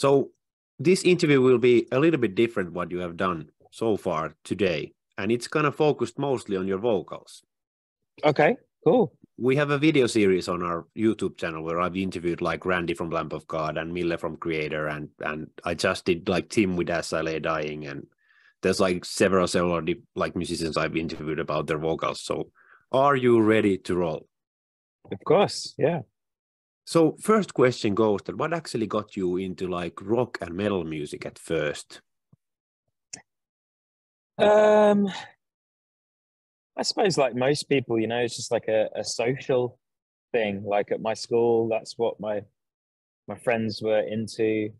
So this interview will be a little bit different what you have done so far today, and it's kind of focused mostly on your vocals. Okay, cool. We have a video series on our YouTube channel where I've interviewed like Randy from Lamb of God and Mille from Kreator, and and I just did like Tim with As I Lay Dying, and there's like several several like musicians I've interviewed about their vocals. So, are you ready to roll? Of course, yeah. So first question goes that what actually got you into like rock and metal music at first? Um, I suppose like most people, you know, it's just like a, a social thing. Like at my school, that's what my my friends were into.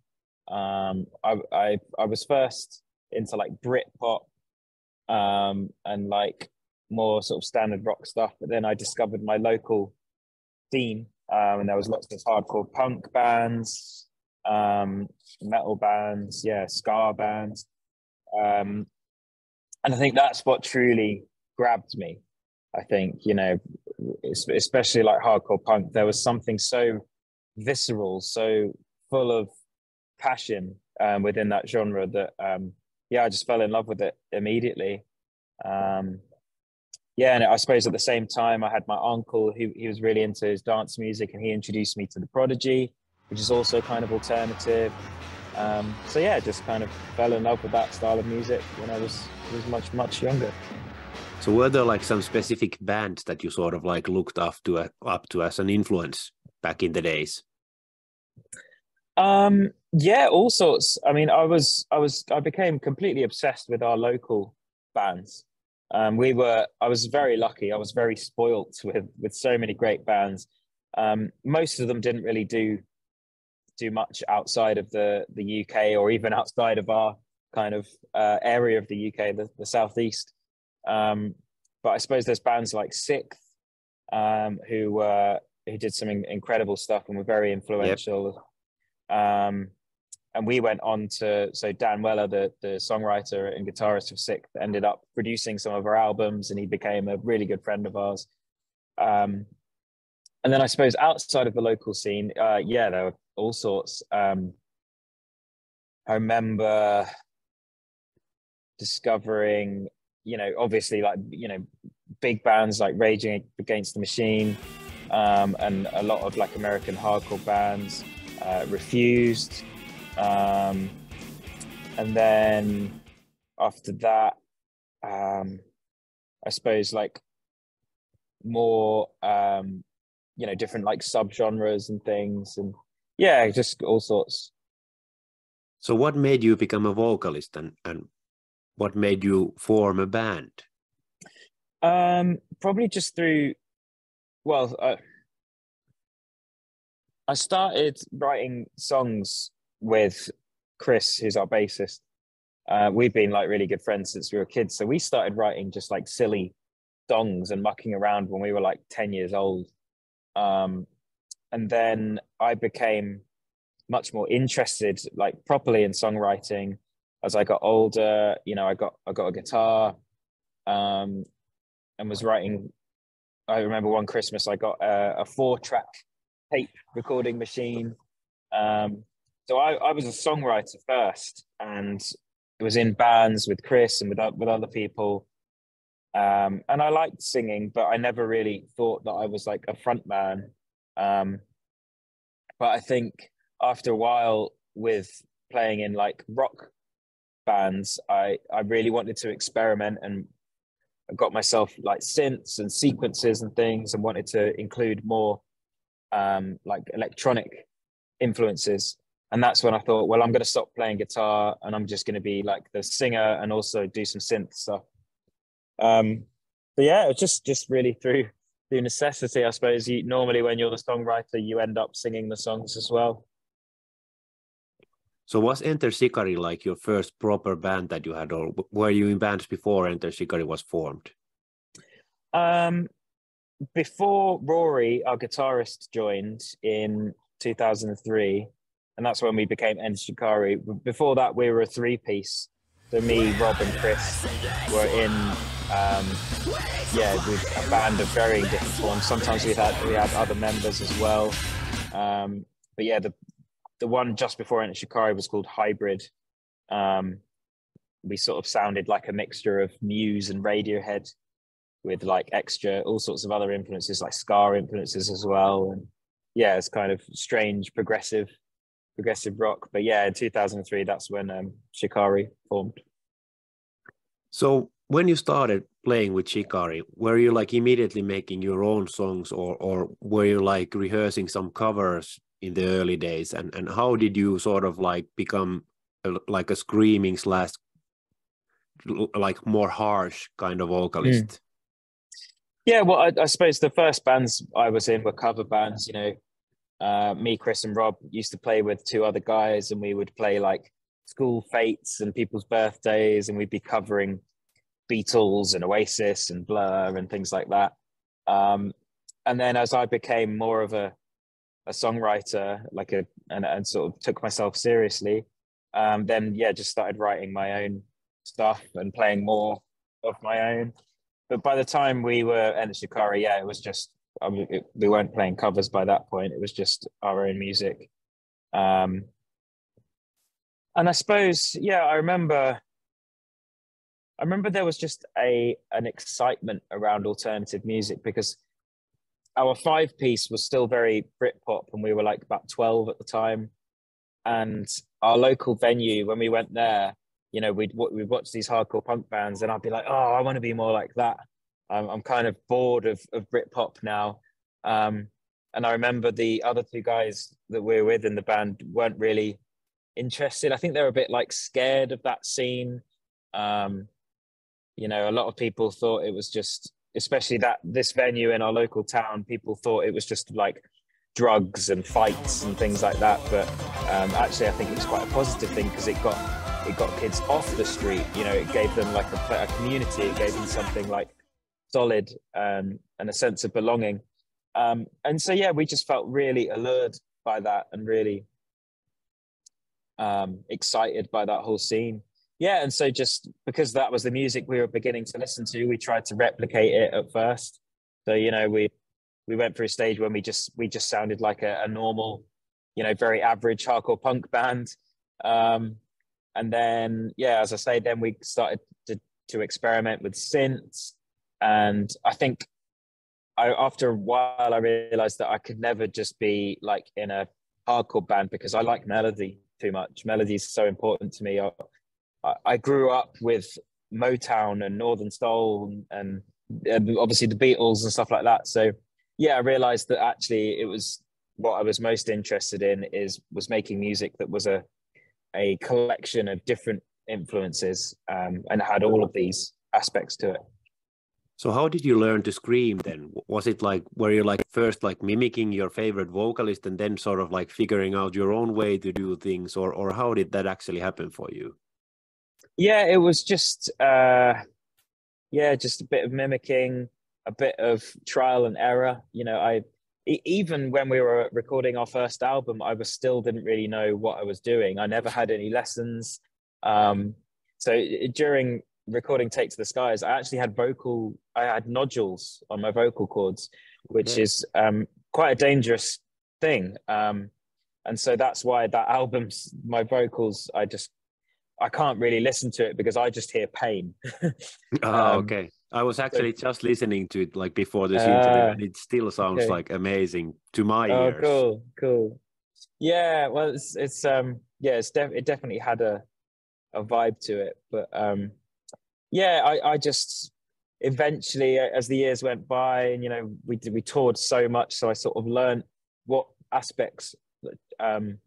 Um, I I I was first into like Brit pop, um, and like more sort of standard rock stuff. But then I discovered my local scene um, and there was lots of hardcore punk bands, um, metal bands, yeah, ska bands, um, and I think that's what truly grabbed me. I think you know, especially like hardcore punk, there was something so visceral, so full of passion um, within that genre that um, yeah, I just fell in love with it immediately. Um, yeah, and I suppose at the same time, I had my uncle who he was really into his dance music, and he introduced me to the Prodigy, which is also kind of alternative. Um, so yeah, just kind of fell in love with that style of music when I was was much much younger. So were there like some specific bands that you sort of like looked up to uh, up to as an influence back in the days? Um, yeah, all sorts. I mean, I was I was I became completely obsessed with our local bands. Um, we were. I was very lucky. I was very spoilt with with so many great bands. Um, most of them didn't really do do much outside of the the UK or even outside of our kind of uh, area of the UK, the, the southeast. Um, but I suppose there's bands like Sikth, um, who uh, who did some in- incredible stuff and were very influential. Yep. Um, and we went on to so Dan Weller, the the songwriter and guitarist of Sikth, ended up producing some of our albums, and he became a really good friend of ours. Um, and then I suppose outside of the local scene, uh, yeah, there were all sorts. Um, I remember discovering, you know, obviously like you know, big bands like Raging Against the Machine, um, and a lot of like American hardcore bands. Uh, Refused, um, and then after that, um, I suppose like more, um, you know, different like subgenres and things, and yeah, just all sorts. So, what made you become a vocalist, and and what made you form a band? Um, probably just through, well, uh, I started writing songs with Chris, who's our bassist. Uh, we've been like really good friends since we were kids. So we started writing just like silly songs and mucking around when we were like 10 years old. Um, and then I became much more interested, like properly in songwriting as I got older. You know, I got I got a guitar, um, and was writing. I remember one Christmas I got a, a four-track tape recording machine, um, so I, I was a songwriter first and it was in bands with Chris and with, with other people. Um, and I liked singing, but I never really thought that I was like a front man. Um, but I think after a while with playing in like rock bands, I, I really wanted to experiment and I got myself like synths and sequences and things and wanted to include more um, like electronic influences and that's when I thought, well, I'm going to stop playing guitar and I'm just going to be like the singer and also do some synth stuff. Um, but yeah, it's just just really through through necessity, I suppose. You normally when you're the songwriter, you end up singing the songs as well. So was Enter Shikari like your first proper band that you had, or were you in bands before Enter Shikari was formed? Um, before Rory, our guitarist, joined in 2003, and that's when we became Enter Shikari. Before that, we were a three piece. So me, Rob, and Chris were in, um, yeah, with a band of varying different forms. Sometimes we had we had other members as well. Um, but yeah, the the one just before Enter Shikari was called Hybrid. Um, we sort of sounded like a mixture of Muse and Radiohead with like extra all sorts of other influences like ska influences as well and yeah it's kind of strange progressive progressive rock but yeah in 2003 that's when um, shikari formed so when you started playing with shikari were you like immediately making your own songs or or were you like rehearsing some covers in the early days and and how did you sort of like become a, like a screaming slash like more harsh kind of vocalist mm. Yeah, well, I, I, suppose the first bands I was in were cover bands. You know, uh, me, Chris, and Rob used to play with two other guys, and we would play like school fetes and people's birthdays, and we'd be covering Beatles and Oasis and Blur and things like that. Um, and then as I became more of a a songwriter, like a and, and sort of took myself seriously, um, then yeah, just started writing my own stuff and playing more of my own but by the time we were Enter Shikari, yeah, it was just I mean, it, we weren't playing covers by that point. It was just our own music. Um, and I suppose, yeah, I remember. I remember there was just a an excitement around alternative music because our five piece was still very Britpop, and we were like about twelve at the time. And our local venue, when we went there, you know, we'd we'd watch these hardcore punk bands, and I'd be like, oh, I want to be more like that. I'm I'm kind of bored of of Britpop now. Um, and I remember the other two guys that we were with in the band weren't really interested. I think they were a bit like scared of that scene. Um, you know, a lot of people thought it was just, especially that this venue in our local town, people thought it was just like drugs and fights and things like that. But um, actually, I think it was quite a positive thing because it got it got kids off the street. You know, it gave them like a, a community. It gave them something like solid um, and a sense of belonging. Um, and so, yeah, we just felt really allured by that and really um, excited by that whole scene. Yeah, and so just because that was the music we were beginning to listen to, we tried to replicate it at first. So you know, we we went through a stage when we just we just sounded like a, a normal, you know, very average hardcore punk band. Um, and then yeah as i say then we started to, to experiment with synths and i think I, after a while i realized that i could never just be like in a hardcore band because i like melody too much. Melody is so important to me. I, I grew up with motown and northern soul and, and obviously the beatles and stuff like that. So yeah i realized that actually it was what i was most interested in is was making music that was a a collection of different influences um, and had all of these aspects to it. So how did you learn to scream then? Was it like were you like first like mimicking your favorite vocalist and then sort of like figuring out your own way to do things or or how did that actually happen for you? Yeah, it was just uh yeah, just a bit of mimicking, a bit of trial and error. You know, I even when we were recording our first album, I was still didn't really know what I was doing. I never had any lessons. Um, so during recording "Take to the Skies," I actually had vocal. I had nodules on my vocal cords, which is um, quite a dangerous thing. Um, and so that's why that album's my vocals. I just I can't really listen to it because I just hear pain. oh, okay. I was actually so, just listening to it like before this uh, interview, and it still sounds okay. like amazing to my oh, ears. cool, cool. Yeah, well, it's it's um yeah, it's def- it definitely had a a vibe to it, but um yeah, I I just eventually as the years went by, and you know we did we toured so much, so I sort of learned what aspects um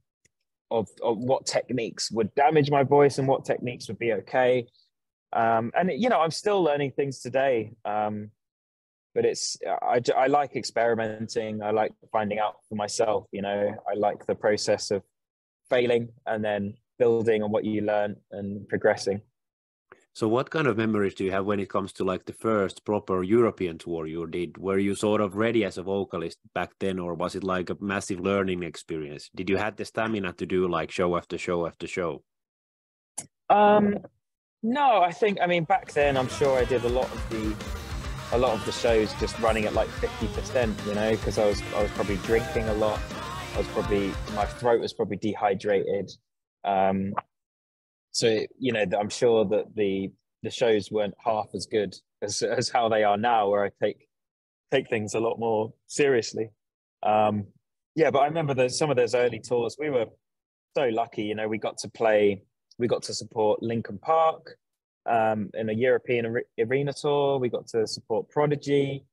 of, of what techniques would damage my voice and what techniques would be okay. Um, and you know i'm still learning things today um, but it's I, I like experimenting. I like finding out for myself you know. I like the process of failing and then building on what you learn and progressing so what kind of memories do you have when it comes to like the first proper european tour you did were you sort of ready as a vocalist back then or was it like a massive learning experience did you have the stamina to do like show after show after show um no, I think I mean back then I'm sure I did a lot of the a lot of the shows just running at like 50%, you know, because I was I was probably drinking a lot. I was probably my throat was probably dehydrated. Um, so you know, I'm sure that the the shows weren't half as good as as how they are now, where I take take things a lot more seriously. Um, yeah, but I remember that some of those early tours, we were so lucky. You know, we got to play, we got to support Linkin Park um, in a European arena tour. We got to support Prodigy.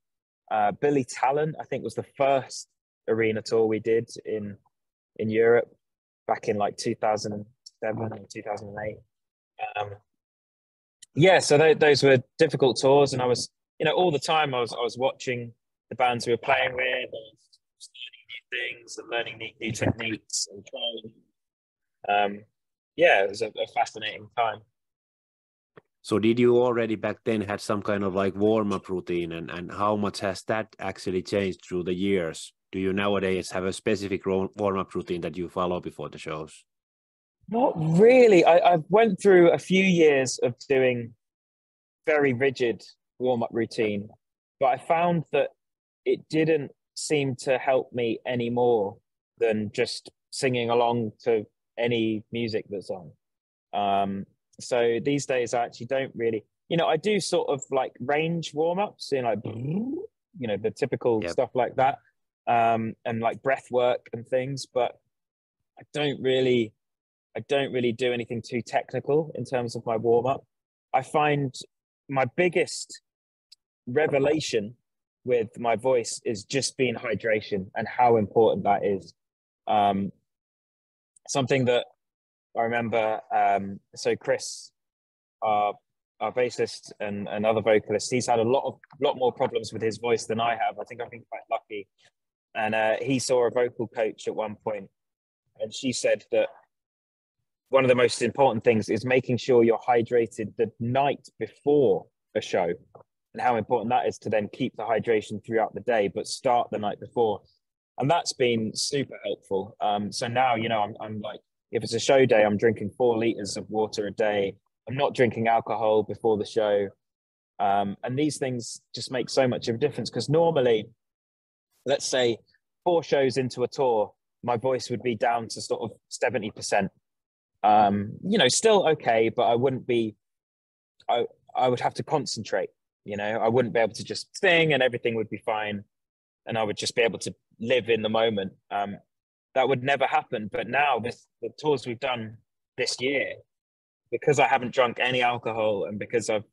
Uh, Billy Talent, I think, was the first arena tour we did in in Europe back in like 2007 or 2008. Um, yeah, so th- those were difficult tours, and I was, you know, all the time I was I was watching the bands we were playing with, learning new things and learning new, new techniques and. Um, yeah, it was a, a fascinating time. So did you already back then had some kind of like warm up routine and, and how much has that actually changed through the years? Do you nowadays have a specific warm up routine that you follow before the shows? Not really. I, I went through a few years of doing very rigid warm up routine, but I found that it didn't seem to help me any more than just singing along to any music that's on. Um, so these days, I actually don't really, you know, I do sort of like range warm ups, you know, like, you know, the typical yep. stuff like that, um, and like breath work and things. But I don't really, I don't really do anything too technical in terms of my warm up. I find my biggest revelation with my voice is just being hydration and how important that is. Um, something that I remember, um, so Chris, our, our bassist and another vocalist, he's had a lot of lot more problems with his voice than I have. I think I've been quite lucky. And uh, he saw a vocal coach at one point, and she said that one of the most important things is making sure you're hydrated the night before a show and how important that is to then keep the hydration throughout the day, but start the night before. And that's been super helpful. Um, so now, you know, I'm, I'm like, if it's a show day, I'm drinking four liters of water a day. I'm not drinking alcohol before the show. Um, and these things just make so much of a difference because normally, let's say four shows into a tour, my voice would be down to sort of 70%. Um, you know, still okay, but I wouldn't be, I, I would have to concentrate you know, I wouldn't be able to just sing and everything would be fine, and I would just be able to live in the moment. Um, that would never happen. But now, with the tours we've done this year, because I haven't drunk any alcohol and because I've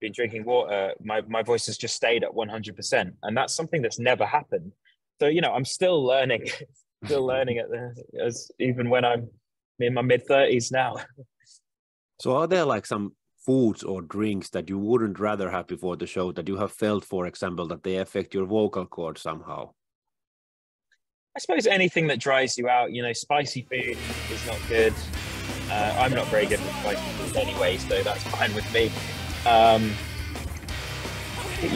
been drinking water, my my voice has just stayed at 100%, and that's something that's never happened. So you know, I'm still learning, still learning at the as even when I'm in my mid 30s now. So are there like some foods or drinks that you wouldn't rather have before the show that you have felt, for example, that they affect your vocal cord somehow? I suppose anything that dries you out, you know, spicy food is not good. Uh, I'm not very good with spicy food anyway, so that's fine with me. Um,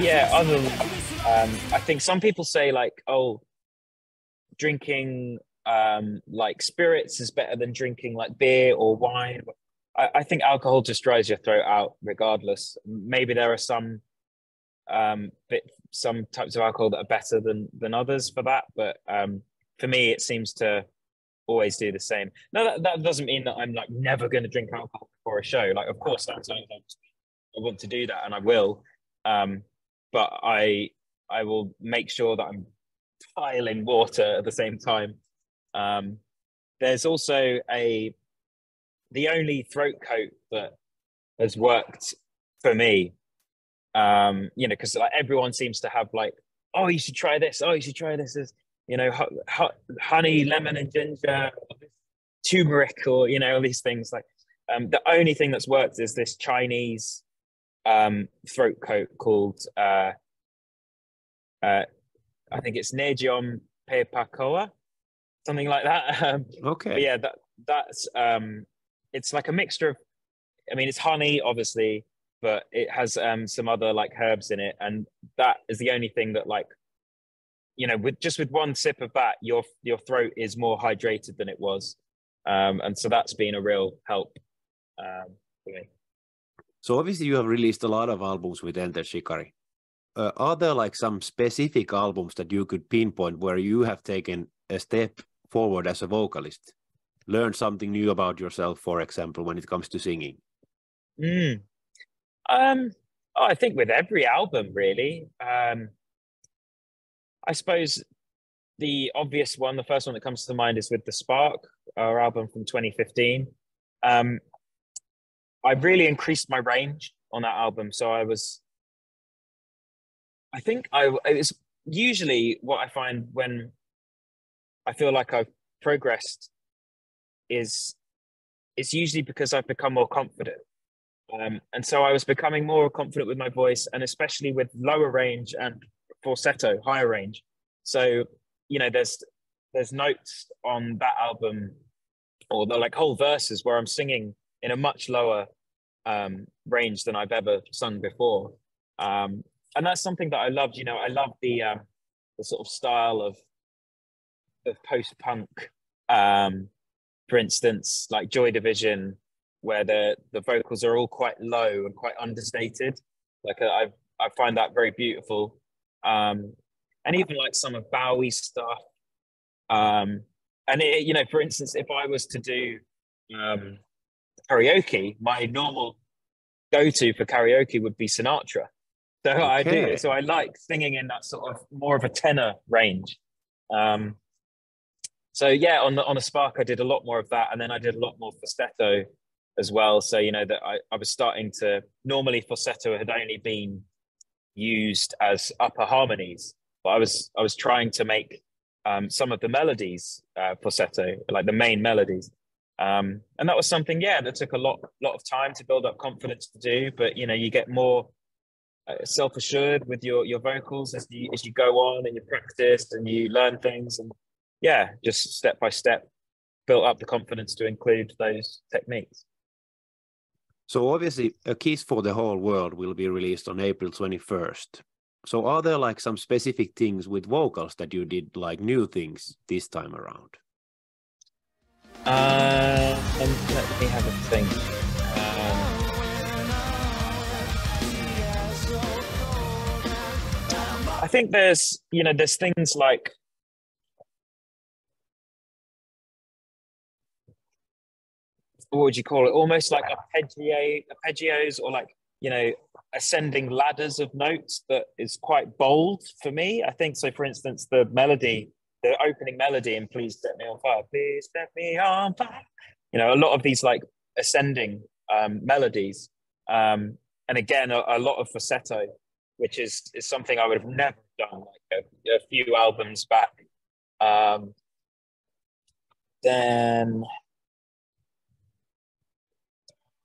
yeah, other than, um, I think some people say like, oh, drinking um, like spirits is better than drinking like beer or wine. I, I think alcohol just dries your throat out regardless. Maybe there are some um bit some types of alcohol that are better than than others for that, but um for me it seems to always do the same. Now that, that doesn't mean that I'm like never going to drink alcohol before a show. Like of course that's I want to do that and I will. Um but I I will make sure that I'm piling water at the same time. Um, there's also a the only throat coat that has worked for me. Um, you know, because like everyone seems to have like, oh, you should try this. Oh, you should try this. As you know, hu- hu- honey, lemon, and ginger, turmeric, or you know, all these things. Like, um, the only thing that's worked is this Chinese um, throat coat called, uh, uh, I think it's Nejiom Pepakoa, something like that. Um, okay. yeah, that that's um, it's like a mixture of I mean it's honey obviously, but it has um some other like herbs in it and that is the only thing that like you know with just with one sip of that your your throat is more hydrated than it was um and so that's been a real help um for me so obviously you have released a lot of albums with enter shikari uh, are there like some specific albums that you could pinpoint where you have taken a step forward as a vocalist? Learn something new about yourself, for example, when it comes to singing. Mm. Um, I think with every album, really. Um, I suppose the obvious one, the first one that comes to mind is with The Spark, our album from 2015. Um, I really increased my range on that album. So I was, I think I, it was usually what I find when I feel like I've progressed is it's usually because I've become more confident. Um, and so I was becoming more confident with my voice and especially with lower range and falsetto, higher range. So, you know, there's there's notes on that album or the like whole verses where I'm singing in a much lower um, range than I've ever sung before. Um, and that's something that I loved. You know, I love the um, the sort of style of of post punk. Um, for instance, like Joy Division, where the the vocals are all quite low and quite understated. Like uh, I I find that very beautiful. Um, and even like some of Bowie's stuff. Um, and it, you know, for instance, if I was to do um, karaoke, my normal go-to for karaoke would be Sinatra. So okay. I do. So I like singing in that sort of more of a tenor range. Um, so yeah, on the on a Spark, I did a lot more of that, and then I did a lot more falsetto as well. So you know that I, I was starting to normally falsetto had only been used as upper harmonies, but I was I was trying to make um, some of the melodies uh, falsetto, like the main melodies. Um, and that was something, yeah, that took a lot, lot of time to build up confidence to do. But you know, you get more uh, self-assured with your your vocals as you as you go on and you practice and you learn things, and yeah, just step by step, built up the confidence to include those techniques. So obviously, a kiss for the whole world will be released on April twenty first. So are there like some specific things with vocals that you did like new things this time around? Uh, let me have a think. Um, I think there's, you know, there's things like what would you call it? Almost like arpeggio, arpeggios, or like you know, ascending ladders of notes that is quite bold for me. I think so. For instance, the melody the opening melody in Please Set Me on Fire, Please Set Me on Fire. You know, a lot of these like ascending um, melodies. Um, and again, a, a, lot of falsetto, which is, is something I would have never done like a, a few albums back. Um, then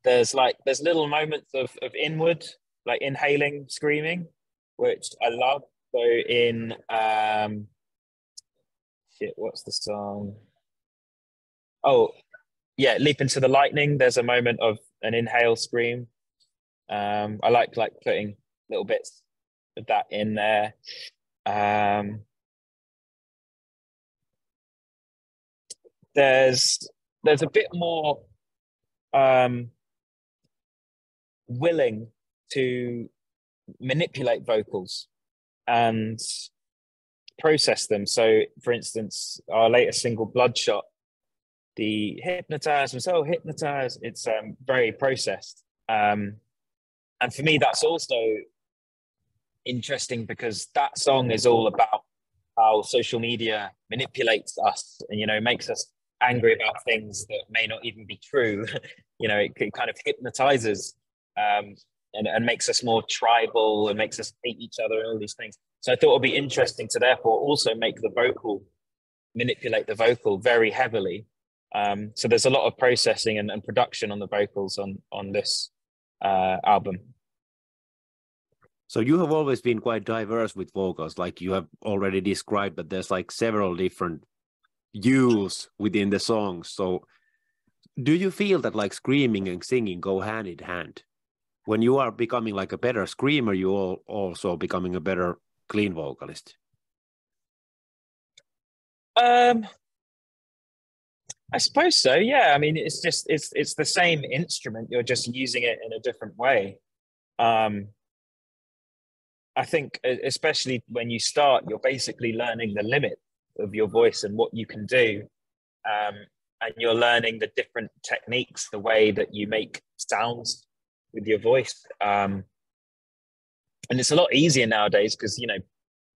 there's like there's little moments of, of inward like inhaling screaming which i love so in um shit, what's the song? Oh, yeah, Leap into the Lightning. There's a moment of an inhale scream. Um, I like like putting little bits of that in there. Um, there's there's a bit more um, willing to manipulate vocals and process them. So, for instance, our latest single, Bloodshot, the hypnotize, I'm so hypnotized, it's um, very processed. Um, and for me, that's also interesting because that song is all about how social media manipulates us and, you know, makes us angry about things that may not even be true. you know, it, it, kind of hypnotizes um, and, and makes us more tribal and makes us hate each other and all these things. So I thought it would be interesting to therefore also make the vocal, manipulate the vocal very heavily. Um, so there's a lot of processing and, and, production on the vocals on on this uh, album. So you have always been quite diverse with vocals, like you have already described, but there's like several different use within the songs. So do you feel that like screaming and singing go hand in hand? When you are becoming like a better screamer, you are also becoming a better clean vocalist? Um, I suppose so. Yeah. I mean, it's just it's it's the same instrument. You're just using it in a different way. Um, I think, especially when you start, you're basically learning the limit of your voice and what you can do. Um, and you're learning the different techniques, the way that you make sounds with your voice. Um, and it's a lot easier nowadays because, you know,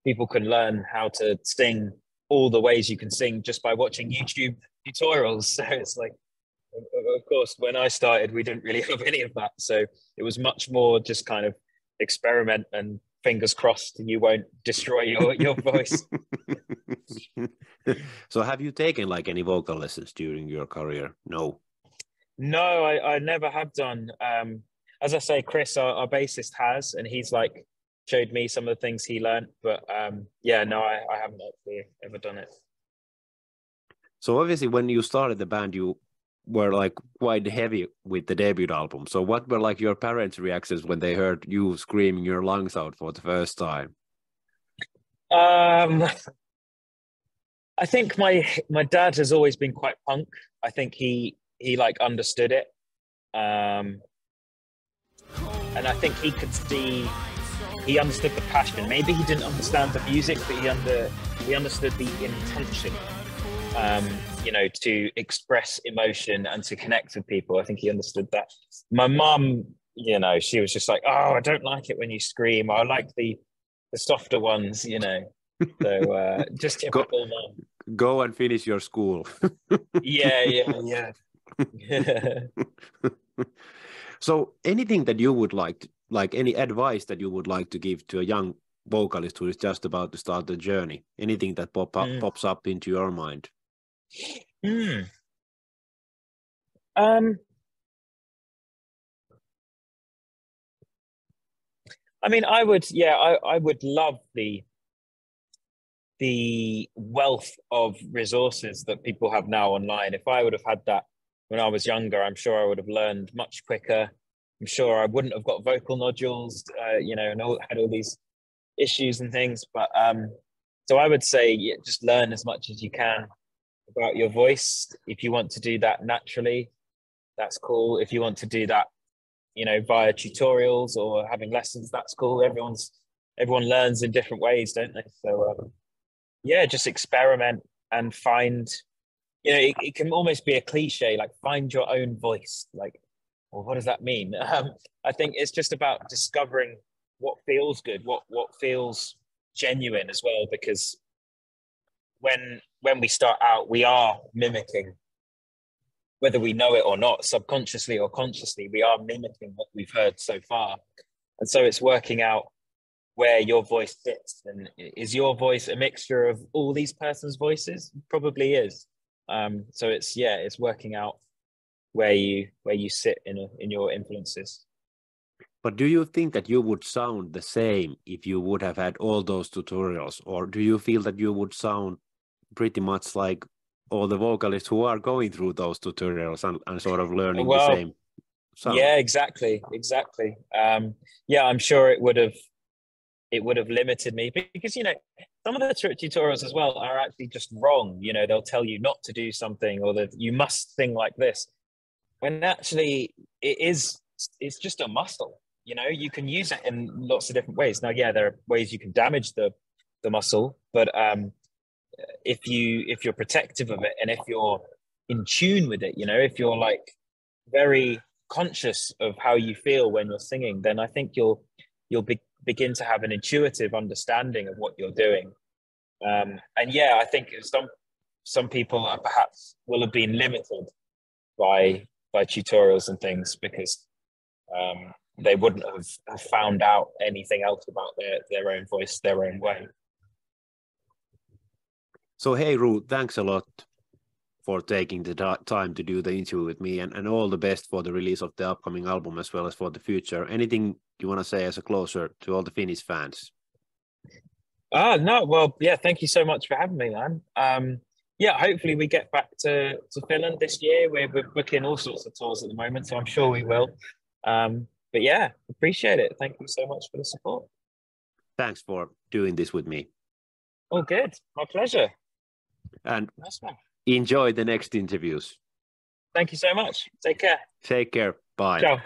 people can learn how to sing all the ways you can sing just by watching YouTube tutorials. So it's like, of course, when I started, we didn't really have any of that. So it was much more just kind of experiment and fingers crossed you won't destroy your, your voice. so have you taken like any vocal lessons during your career? No. No, I, I never have done. Um, as I say, Chris, our, our bassist has, and he's like showed me some of the things he learned. But um, yeah, no, I, I haven't actually ever done it. So obviously, when you started the band, you were like quite heavy with the debut album. So what were like your parents' reactions when they heard you screaming your lungs out for the first time? Um, I think my my dad has always been quite punk. I think he he like understood it, um, and I think he could see he understood the passion. Maybe he didn't understand the music, but he under he understood the intention um, you know, to express emotion and to connect with people. I think he understood that. My mum, you know, she was just like, "Oh, I don't like it when you scream. I like the the softer ones," you know. So uh, just typical mum. Go and finish your school. yeah, yeah, yeah. so, anything that you would like, to, like any advice that you would like to give to a young vocalist who is just about to start the journey? Anything that pop up, mm. pops up into your mind? Hmm. Um, I mean, I would, yeah, I, I would love the the wealth of resources that people have now online. If I would have had that when I was younger, I'm sure I would have learned much quicker. I'm sure I wouldn't have got vocal nodules, uh, you know, and all, had all these issues and things. But um, so I would say, yeah, just learn as much as you can about your voice. If you want to do that naturally, that's cool. If you want to do that, you know, via tutorials or having lessons, that's cool. Everyone's everyone learns in different ways, don't they? So um, yeah, just experiment and find. You know, it, it can almost be a cliche, like find your own voice. Like, well, what does that mean? Um, I think it's just about discovering what feels good, what what feels genuine as well, because when when we start out, we are mimicking, whether we know it or not, subconsciously or consciously, we are mimicking what we've heard so far. And so it's working out where your voice fits. And is your voice a mixture of all these persons' voices? Probably is. Um, so it's yeah, it's working out where you where you sit in a, in your influences. But do you think that you would sound the same if you would have had all those tutorials, or do you feel that you would sound pretty much like all the vocalists who are going through those tutorials and, and sort of learning well, the same sound. yeah exactly exactly um, yeah i'm sure it would have it would have limited me because you know some of the tutorials as well are actually just wrong. You know they'll tell you not to do something or that you must sing like this. When actually it is it's just a muscle. You know you can use it in lots of different ways. Now yeah there are ways you can damage the the muscle but um if you if you're protective of it and if you're in tune with it you know if you're like very conscious of how you feel when you're singing then i think you'll you'll be, begin to have an intuitive understanding of what you're doing. Um, and yeah i think some some people perhaps will have been limited by by tutorials and things because um, they wouldn't have, found out anything else about their their own voice their own way. So, hey, Rou, thanks a lot for taking the time to do the interview with me and, and all the best for the release of the upcoming album as well as for the future. Anything you want to say as a closer to all the Finnish fans? Ah, no, well, yeah, thank you so much for having me, man. Um, yeah, hopefully we get back to, to Finland this year. We're, we're booking all sorts of tours at the moment, so I'm sure we will. Um, but yeah, appreciate it. Thank you so much for the support. Thanks for doing this with me. Oh, good. My pleasure. And enjoy the next interviews. Thank you so much. Take care. Take care. Bye. Ciao.